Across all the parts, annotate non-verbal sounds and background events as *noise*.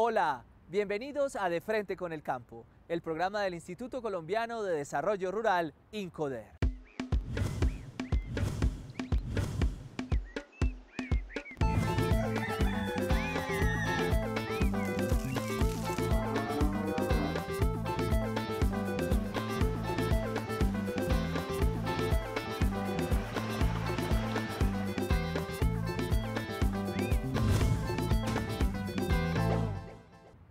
Hola, bienvenidos a De Frente con el Campo, el programa del Instituto Colombiano de Desarrollo Rural, INCODER.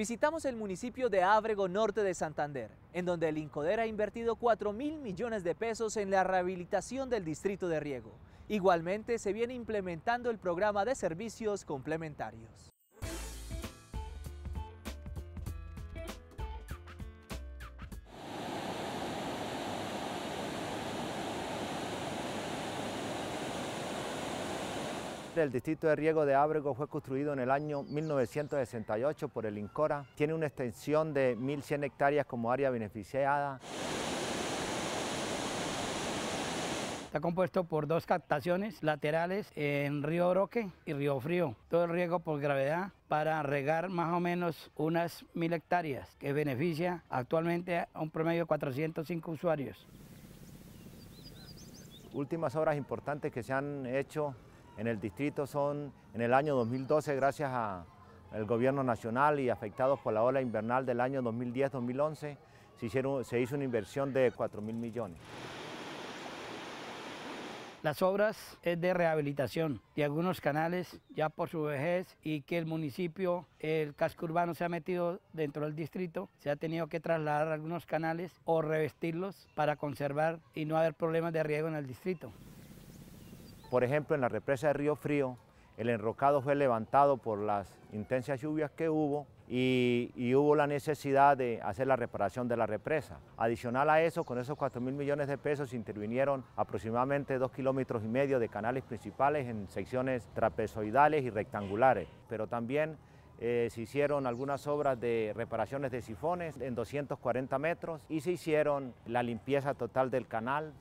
Visitamos el municipio de Ábrego, norte de Santander, en donde el INCODER ha invertido 4 mil millones de pesos en la rehabilitación del distrito de riego. Igualmente se viene implementando el programa de servicios complementarios. El distrito de riego de Ábrego fue construido en el año 1968 por el INCORA. Tiene una extensión de 1.100 hectáreas como área beneficiada. Está compuesto por dos captaciones laterales en Río Oroque y Río Frío. Todo el riego por gravedad para regar más o menos unas mil hectáreas, que beneficia actualmente a un promedio de 405 usuarios. Últimas obras importantes que se han hecho en el distrito son en el año 2012 gracias al gobierno nacional y afectados por la ola invernal del año 2010-2011 se, se hizo una inversión de 4 mil millones. Las obras es de rehabilitación de algunos canales ya por su vejez y que el municipio, el casco urbano se ha metido dentro del distrito, se ha tenido que trasladar algunos canales o revestirlos para conservar y no haber problemas de riego en el distrito. Por ejemplo, en la represa de Río Frío, el enrocado fue levantado por las intensas lluvias que hubo y, hubo la necesidad de hacer la reparación de la represa. Adicional a eso, con esos 4 mil millones de pesos intervinieron aproximadamente dos kilómetros y medio de canales principales en secciones trapezoidales y rectangulares, pero también eh, se hicieron algunas obras de reparaciones de sifones en 240 metros y se hicieron la limpieza total del canal,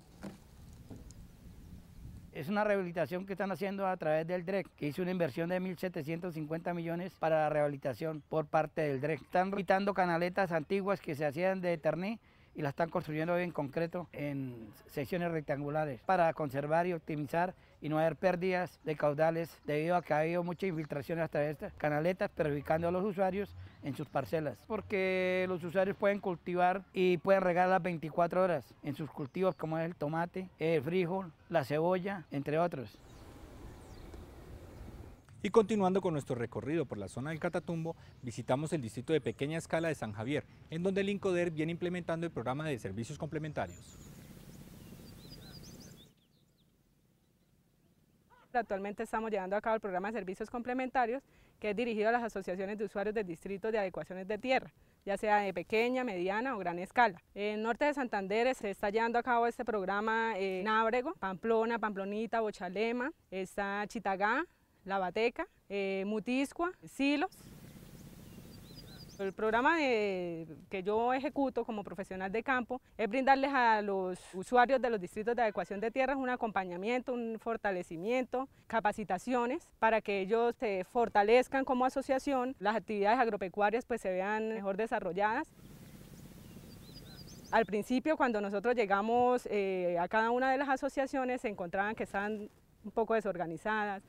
es una rehabilitación que están haciendo a través del DREC, que hizo una inversión de 1.750 millones para la rehabilitación por parte del DREC. Están quitando canaletas antiguas que se hacían de Eterní y la están construyendo hoy en concreto en secciones rectangulares para conservar y optimizar y no haber pérdidas de caudales debido a que ha habido mucha infiltración hasta estas canaletas perjudicando a los usuarios en sus parcelas porque los usuarios pueden cultivar y pueden regar las 24 horas en sus cultivos como es el tomate, el frijol, la cebolla, entre otros. Y continuando con nuestro recorrido por la zona del Catatumbo, visitamos el distrito de pequeña escala de San Javier, en donde el INCODER viene implementando el programa de servicios complementarios. Actualmente estamos llevando a cabo el programa de servicios complementarios que es dirigido a las asociaciones de usuarios del distrito de adecuaciones de tierra, ya sea de pequeña, mediana o gran escala. En norte de Santander se está llevando a cabo este programa en Ábrego, Pamplona, Pamplonita, Bochalema, está Chitagá, la Bateca, eh, Mutiscua, Silos. El programa que yo ejecuto como profesional de campo es brindarles a los usuarios de los distritos de adecuación de tierras un acompañamiento, un fortalecimiento, capacitaciones para que ellos se fortalezcan como asociación, las actividades agropecuarias pues se vean mejor desarrolladas. Al principio cuando nosotros llegamos eh, a cada una de las asociaciones se encontraban que estaban un poco desorganizadas,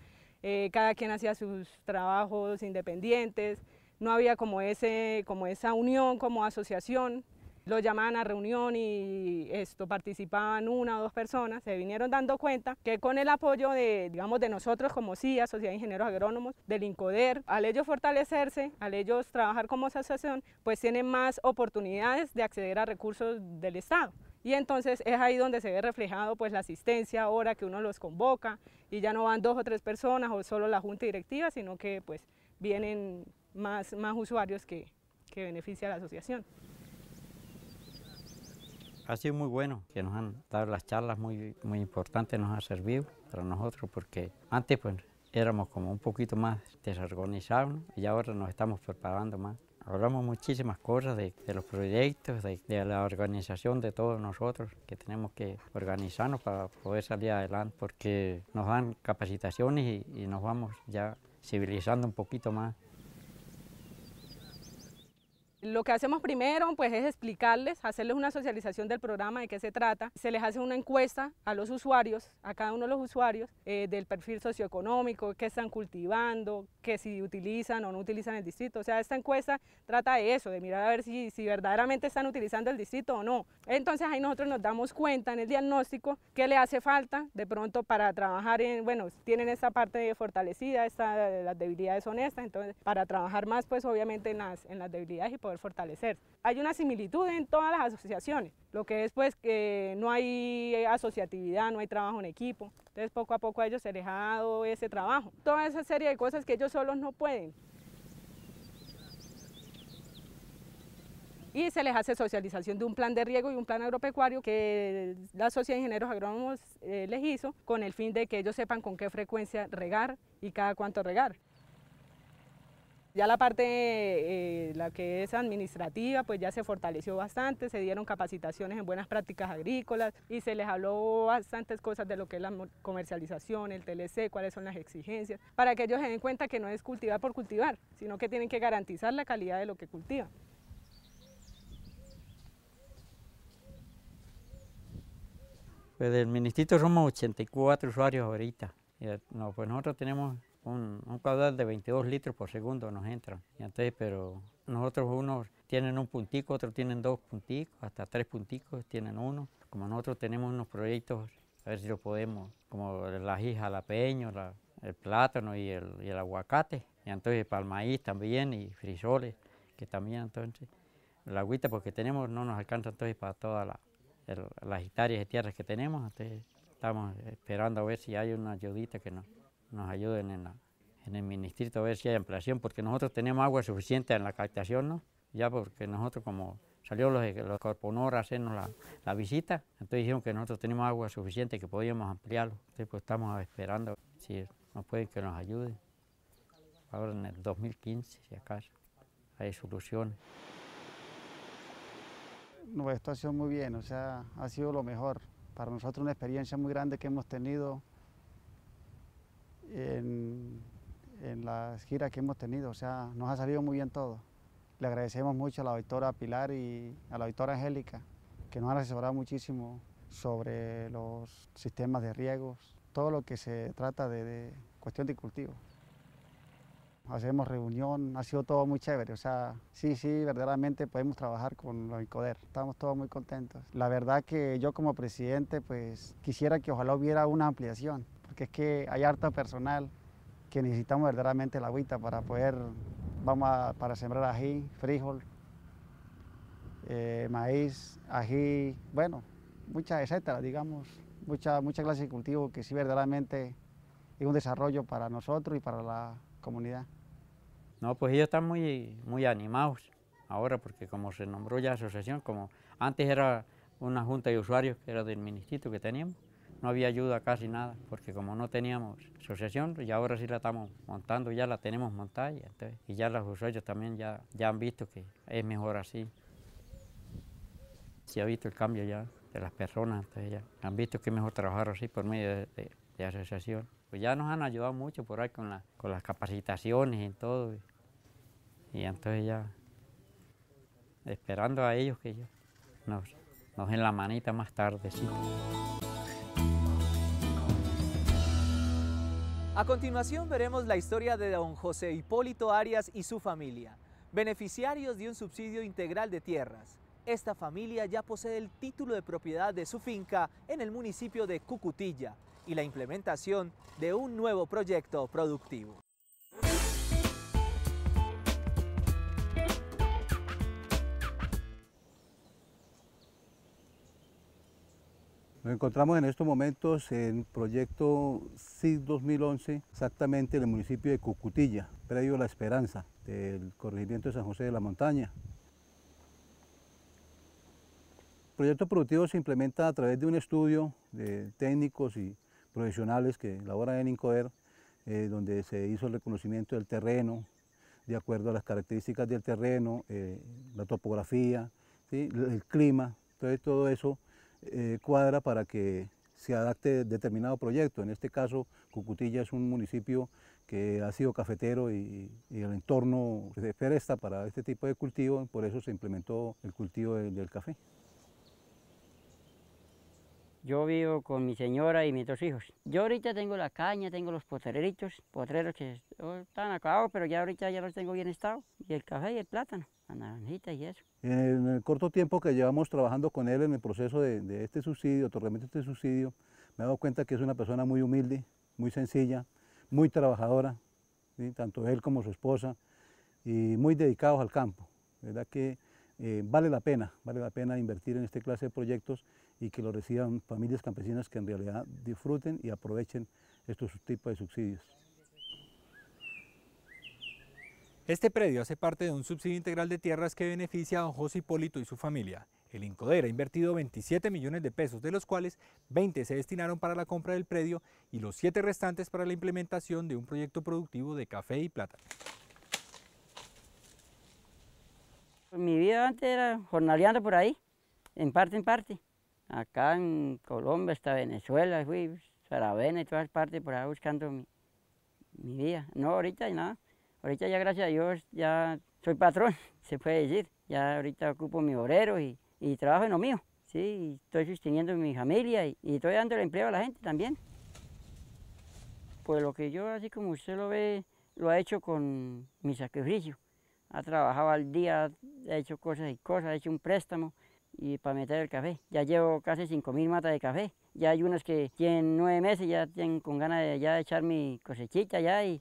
eh, cada quien hacía sus trabajos independientes, no había como, ese, como esa unión como asociación, los llamaban a reunión y esto participaban una o dos personas, se vinieron dando cuenta que con el apoyo de, digamos, de nosotros como CIA, Sociedad de Ingenieros Agrónomos, del INCODER, al ellos fortalecerse, al ellos trabajar como asociación, pues tienen más oportunidades de acceder a recursos del Estado. Y entonces es ahí donde se ve reflejado pues la asistencia ahora que uno los convoca y ya no van dos o tres personas o solo la junta directiva, sino que pues vienen más, más usuarios que, que beneficia la asociación. Ha sido muy bueno, que nos han dado las charlas muy, muy importantes, nos ha servido para nosotros porque antes pues éramos como un poquito más desorganizados y ahora nos estamos preparando más. Hablamos muchísimas cosas de, los proyectos, de, la organización de todos nosotros, que tenemos que organizarnos para poder salir adelante, porque nos dan capacitaciones y, y nos vamos ya civilizando un poquito más. Lo que hacemos primero pues, es explicarles, hacerles una socialización del programa, de qué se trata. Se les hace una encuesta a los usuarios, a cada uno de los usuarios, eh, del perfil socioeconómico, qué están cultivando, qué si utilizan o no utilizan el distrito. O sea, esta encuesta trata de eso, de mirar a ver si, si verdaderamente están utilizando el distrito o no. Entonces ahí nosotros nos damos cuenta en el diagnóstico qué le hace falta de pronto para trabajar en, bueno, tienen esta parte fortalecida, esta, las debilidades son estas, entonces para trabajar más pues obviamente en las, en las debilidades y poder fortalecer. Hay una similitud en todas las asociaciones, lo que es pues que no hay asociatividad, no hay trabajo en equipo, entonces poco a poco a ellos se les ha dado ese trabajo. Toda esa serie de cosas que ellos solos no pueden. y se les hace socialización de un plan de riego y un plan agropecuario que la Sociedad de Ingenieros Agrónomos eh, les hizo con el fin de que ellos sepan con qué frecuencia regar y cada cuánto regar. Ya la parte, eh, la que es administrativa, pues ya se fortaleció bastante, se dieron capacitaciones en buenas prácticas agrícolas y se les habló bastantes cosas de lo que es la comercialización, el TLC, cuáles son las exigencias, para que ellos se den cuenta que no es cultivar por cultivar, sino que tienen que garantizar la calidad de lo que cultivan. Pues del ministerio somos 84 usuarios ahorita. no, pues nosotros tenemos un, un, caudal de 22 litros por segundo nos entran. entonces, pero nosotros unos tienen un puntico, otros tienen dos punticos, hasta tres punticos tienen uno. Como nosotros tenemos unos proyectos, a ver si lo podemos, como la hija, la peño, el plátano y el, y el, aguacate. Y entonces para el maíz también y frisoles, que también entonces la agüita porque tenemos no nos alcanza entonces para todas las hectáreas de tierras que tenemos. Entonces estamos esperando a ver si hay una ayudita que nos, nos ayuden en, la, en el ministerio a ver si hay ampliación, porque nosotros tenemos agua suficiente en la captación, ¿no? Ya porque nosotros como salió los, los a hacernos la, la, visita, entonces dijeron que nosotros tenemos agua suficiente que podíamos ampliarlo. Entonces pues estamos esperando si nos pueden que nos ayuden. Ahora en el 2015, si acaso, hay soluciones. Nuestra situación muy bien, o sea, ha sido lo mejor. Para nosotros una experiencia muy grande que hemos tenido en, en las giras que hemos tenido, o sea, nos ha salido muy bien todo. Le agradecemos mucho a la doctora Pilar y a la doctora Angélica, que nos han asesorado muchísimo sobre los sistemas de riegos, todo lo que se trata de, de cuestión de cultivo. Hacemos reunión, ha sido todo muy chévere, o sea, sí, sí, verdaderamente podemos trabajar con los INCODER, estamos todos muy contentos. La verdad que yo como presidente, pues quisiera que ojalá hubiera una ampliación, porque es que hay harto personal que necesitamos verdaderamente la agüita para poder, vamos a, para sembrar ají, frijol, eh, maíz, ají, bueno, muchas etcétera, digamos, mucha, mucha clase de cultivo que sí verdaderamente es un desarrollo para nosotros y para la comunidad. No, pues ellos están muy, muy animados ahora porque como se nombró ya asociación, como antes era una junta de usuarios que era del ministerio que teníamos, no había ayuda casi nada, porque como no teníamos asociación, y ahora sí la estamos montando, ya la tenemos montada, y, entonces, y ya los usuarios también ya, ya han visto que es mejor así. Se ha visto el cambio ya de las personas, entonces ya han visto que es mejor trabajar así por medio de, de, asociación. Pues ya nos han ayudado mucho por ahí con, la, con las capacitaciones y todo, y, entonces ya esperando a ellos que ellos nos, nos den la manita más tarde. ¿sí? A continuación veremos la historia de don José Hipólito Arias y su familia, beneficiarios de un subsidio integral de tierras. Esta familia ya posee el título de propiedad de su finca en el municipio de Cucutilla y la implementación de un nuevo proyecto productivo. Nos encontramos en estos momentos en proyecto SIG 2011, exactamente en el municipio de Cucutilla, previo a La Esperanza, del corregimiento de San José de la Montaña. El proyecto productivo se implementa a través de un estudio de técnicos y profesionales que laboran en INCODER, eh, donde se hizo el reconocimiento del terreno, de acuerdo a las características del terreno, eh, la topografía, el clima, entonces todo eso eh, cuadra para que se adapte determinado proyecto. En este caso, Cucutilla es un municipio que ha sido cafetero y, el entorno se presta para este tipo de cultivo, por eso se implementó el cultivo del café. Yo vivo con mi señora y mis dos hijos. Yo ahorita tengo la caña, tengo los potreritos, potreros que están acabados, pero ya ahorita ya los tengo bien estado. Y el café y el plátano, la naranjita y eso. En el corto tiempo que llevamos trabajando con él en el proceso de, este subsidio, otorgamiento de este subsidio, me he dado cuenta que es una persona muy humilde, muy sencilla, muy trabajadora, tanto él como su esposa, y muy dedicados al campo. ¿verdad? que eh, vale la pena, vale la pena invertir en este clase de proyectos y que lo reciban familias campesinas que en realidad disfruten y aprovechen estos tipos de subsidios. Este predio hace parte de un subsidio integral de tierras que beneficia a don José Hipólito y su familia. El Incoder ha invertido 27 millones de pesos, de los cuales 20 se destinaron para la compra del predio y los 7 restantes para la implementación de un proyecto productivo de café y plátano. Mi vida antes era jornaleando por ahí, en parte en parte acá en Colombia, hasta Venezuela, fui, Saravena y todas partes por ahí buscando mi, mi vida. No, ahorita nada. Ahorita ya gracias a Dios ya soy patrón, *laughs* se puede decir. Ya ahorita ocupo mi obrero y, trabajo en lo mío. Sí, estoy sosteniendo mi familia y, y estoy dando el empleo a la gente también. Pues lo que yo, así como usted lo ve, lo ha hecho con mi sacrificio. Ha trabajado al día, ha hecho cosas y cosas, ha hecho un préstamo y para meter el café. Ya llevo casi 5.000 matas de café. Ya hay unas que tienen nueve meses, ya tienen con ganas de ya echar mi cosechita ya y...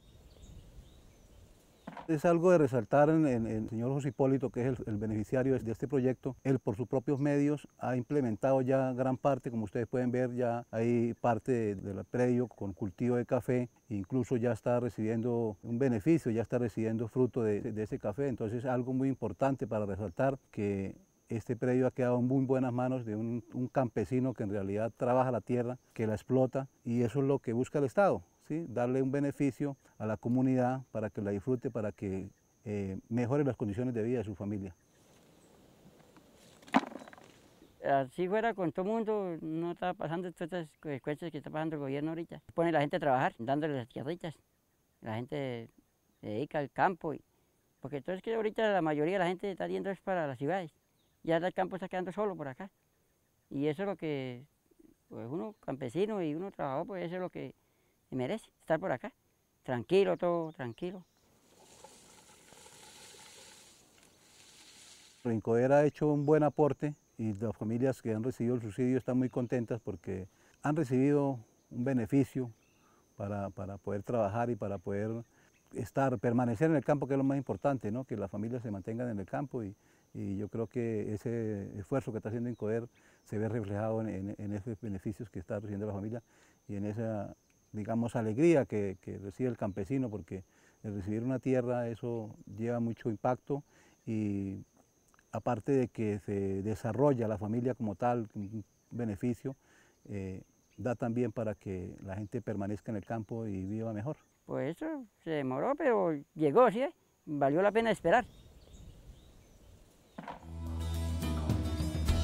Es algo de resaltar en, el señor José Hipólito, que es el, beneficiario de este proyecto. Él por sus propios medios ha implementado ya gran parte, como ustedes pueden ver, ya hay parte del predio con cultivo de café, incluso ya está recibiendo un beneficio, ya está recibiendo fruto de, de ese café. Entonces es algo muy importante para resaltar que este predio ha quedado en muy buenas manos de un, campesino que en realidad trabaja la tierra, que la explota y eso es lo que busca el Estado, ¿sí? darle un beneficio a la comunidad para que la disfrute, para que eh, mejore las condiciones de vida de su familia. Así fuera con todo el mundo, no está pasando todas estas consecuencias que está pasando el gobierno ahorita. Pone la gente a trabajar, dándole las tierritas. La gente se dedica al campo. Y, porque entonces que ahorita la mayoría de la gente está yendo es para las ciudades ya el campo está quedando solo por acá. Y eso es lo que, pues uno campesino y uno trabajador, pues eso es lo que merece, estar por acá. Tranquilo, todo tranquilo. Rincoder ha hecho un buen aporte y las familias que han recibido el subsidio están muy contentas porque han recibido un beneficio para, para poder trabajar y para poder estar, permanecer en el campo, que es lo más importante, ¿no? que las familias se mantengan en el campo y, y yo creo que ese esfuerzo que está haciendo Incoder se ve reflejado en, esos beneficios que está recibiendo la familia y en esa, digamos, alegría que, recibe el campesino, porque el recibir una tierra eso lleva mucho impacto y aparte de que se desarrolla la familia como tal, un beneficio, eh, da también para que la gente permanezca en el campo y viva mejor. Pues eso se demoró, pero llegó, ¿sí? Valió la pena esperar.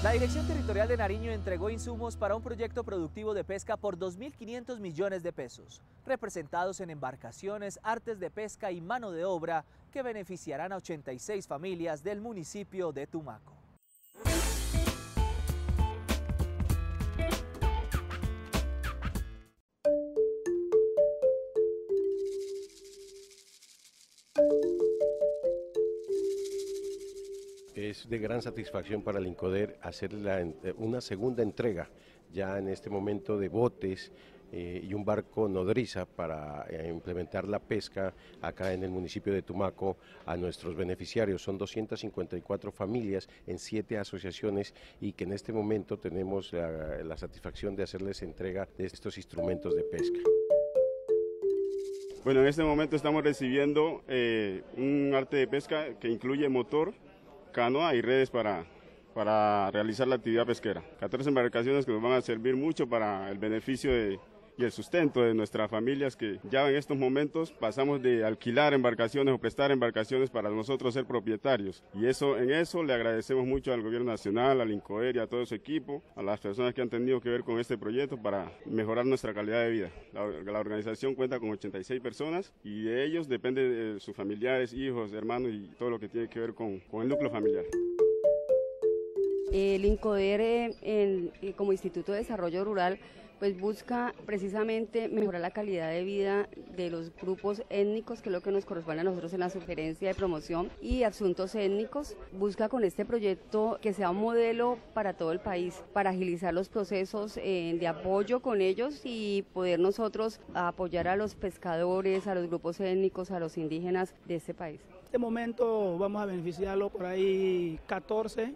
La Dirección Territorial de Nariño entregó insumos para un proyecto productivo de pesca por 2.500 millones de pesos, representados en embarcaciones, artes de pesca y mano de obra que beneficiarán a 86 familias del municipio de Tumaco. Es de gran satisfacción para el INCODER hacer eh, una segunda entrega ya en este momento de botes eh, y un barco nodriza para eh, implementar la pesca acá en el municipio de Tumaco a nuestros beneficiarios. Son 254 familias en siete asociaciones y que en este momento tenemos la, satisfacción de hacerles entrega de estos instrumentos de pesca. Bueno, en este momento estamos recibiendo un arte de pesca que incluye motor, canoa y redes para, para realizar la actividad pesquera. 14 embarcaciones que nos van a servir mucho para el beneficio de y el sustento de nuestras familias que ya en estos momentos pasamos de alquilar embarcaciones o prestar embarcaciones para nosotros ser propietarios. Y eso, en eso le agradecemos mucho al gobierno nacional, al INCOER y a todo su equipo, a las personas que han tenido que ver con este proyecto para mejorar nuestra calidad de vida. La, la organización cuenta con 86 personas y de ellos depende de sus familiares, hijos, hermanos y todo lo que tiene que ver con, con el núcleo familiar. El INCODER eh, como Instituto de Desarrollo Rural pues busca precisamente mejorar la calidad de vida de los grupos étnicos, que es lo que nos corresponde a nosotros en la sugerencia de promoción y asuntos étnicos. Busca con este proyecto que sea un modelo para todo el país, para agilizar los procesos eh, de apoyo con ellos y poder nosotros apoyar a los pescadores, a los grupos étnicos, a los indígenas de este país. En este momento vamos a beneficiarlo por ahí 14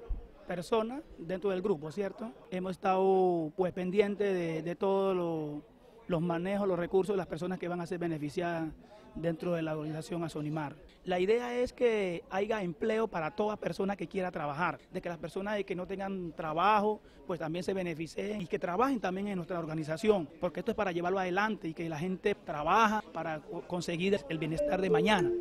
personas dentro del grupo, ¿cierto? Hemos estado pues pendientes de, todos los manejos, los recursos de las personas que van a ser beneficiadas dentro de la organización Azonimar. La idea es que haya empleo para toda persona que quiera trabajar, de que las personas que no tengan trabajo pues también se beneficien y que trabajen también en nuestra organización, porque esto es para llevarlo adelante y que la gente trabaja para conseguir el bienestar de mañana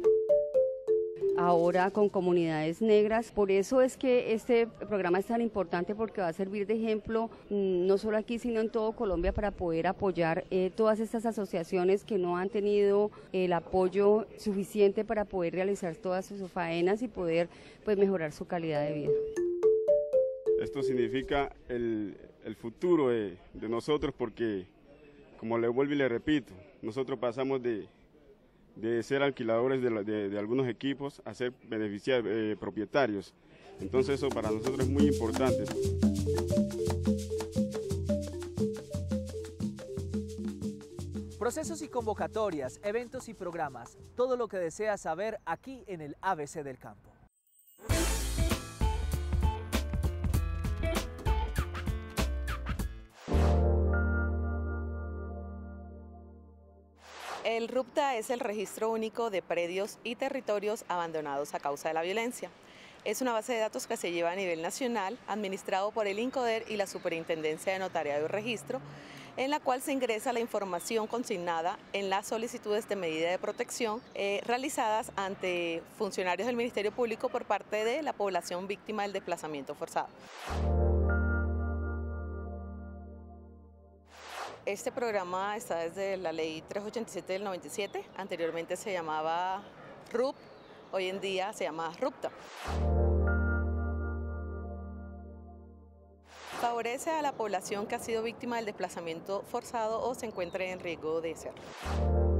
ahora con comunidades negras. Por eso es que este programa es tan importante porque va a servir de ejemplo mm, no solo aquí, sino en todo Colombia para poder apoyar eh, todas estas asociaciones que no han tenido el apoyo suficiente para poder realizar todas sus faenas y poder pues, mejorar su calidad de vida. Esto significa el, futuro de, nosotros porque, como le vuelvo y le repito, nosotros pasamos de, de ser alquiladores de, algunos equipos a ser beneficiarios, eh, propietarios. Entonces eso para nosotros es muy importante. Procesos y convocatorias, eventos y programas, todo lo que deseas saber aquí en el ABC del Campo. El RUPTA es el registro único de predios y territorios abandonados a causa de la violencia. Es una base de datos que se lleva a nivel nacional, administrado por el INCODER y la Superintendencia de Notariado y Registro, en la cual se ingresa la información consignada en las solicitudes de medida de protección eh, realizadas ante funcionarios del Ministerio Público por parte de la población víctima del desplazamiento forzado. Este programa está desde la ley 387 del 97, anteriormente se llamaba RUP, hoy en día se llama RUPTA. Favorece a la población que ha sido víctima del desplazamiento forzado o se encuentre en riesgo de serlo.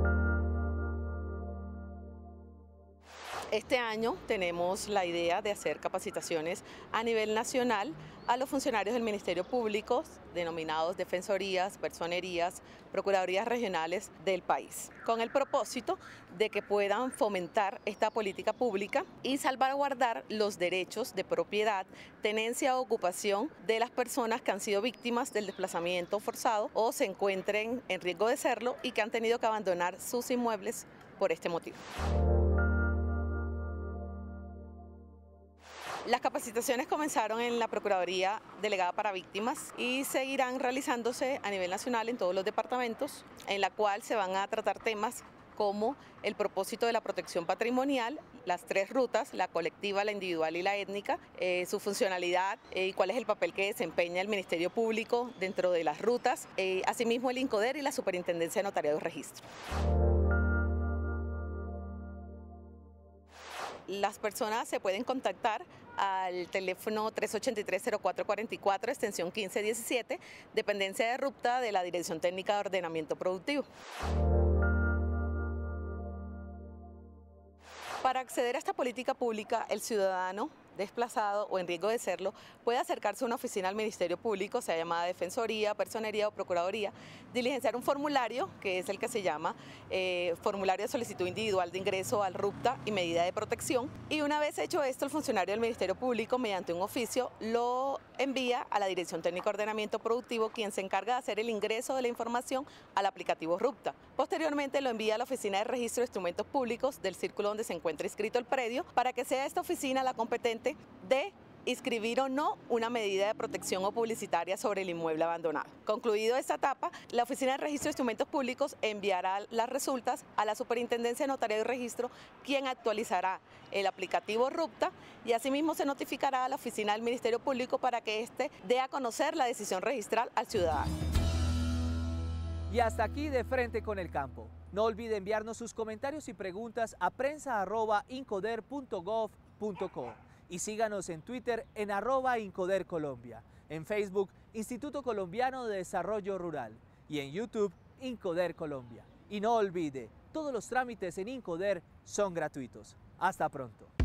Este año tenemos la idea de hacer capacitaciones a nivel nacional a los funcionarios del Ministerio Público, denominados defensorías, personerías, procuradurías regionales del país, con el propósito de que puedan fomentar esta política pública y salvaguardar los derechos de propiedad, tenencia o ocupación de las personas que han sido víctimas del desplazamiento forzado o se encuentren en riesgo de serlo y que han tenido que abandonar sus inmuebles por este motivo. Las capacitaciones comenzaron en la Procuraduría Delegada para Víctimas y seguirán realizándose a nivel nacional en todos los departamentos, en la cual se van a tratar temas como el propósito de la protección patrimonial, las tres rutas, la colectiva, la individual y la étnica, eh, su funcionalidad eh, y cuál es el papel que desempeña el Ministerio Público dentro de las rutas, eh, asimismo el INCODER y la Superintendencia de Notariado y Registro. Las personas se pueden contactar al teléfono 383-0444, extensión 1517, dependencia de RUPTA de la Dirección Técnica de Ordenamiento Productivo. Para acceder a esta política pública, el ciudadano desplazado o en riesgo de serlo, puede acercarse a una oficina del Ministerio Público, sea llamada Defensoría, Personería o Procuraduría, diligenciar un formulario, que es el que se llama eh, Formulario de Solicitud Individual de Ingreso al RUPTA y Medida de Protección. Y una vez hecho esto, el funcionario del Ministerio Público, mediante un oficio, lo envía a la Dirección Técnica de Ordenamiento Productivo, quien se encarga de hacer el ingreso de la información al aplicativo RUPTA. Posteriormente lo envía a la Oficina de Registro de Instrumentos Públicos del círculo donde se encuentra inscrito el predio, para que sea esta oficina la competente de inscribir o no una medida de protección o publicitaria sobre el inmueble abandonado. Concluido esta etapa, la Oficina de Registro de Instrumentos Públicos enviará las resultas a la Superintendencia de Notariado y Registro, quien actualizará el aplicativo RUPTA y asimismo se notificará a la Oficina del Ministerio Público para que éste dé a conocer la decisión registral al ciudadano. Y hasta aquí de frente con el campo. No olvide enviarnos sus comentarios y preguntas a prensa.incoder.gov.co y síganos en Twitter en arroba Incoder Colombia, en Facebook Instituto Colombiano de Desarrollo Rural y en YouTube Incoder Colombia. Y no olvide, todos los trámites en Incoder son gratuitos. Hasta pronto.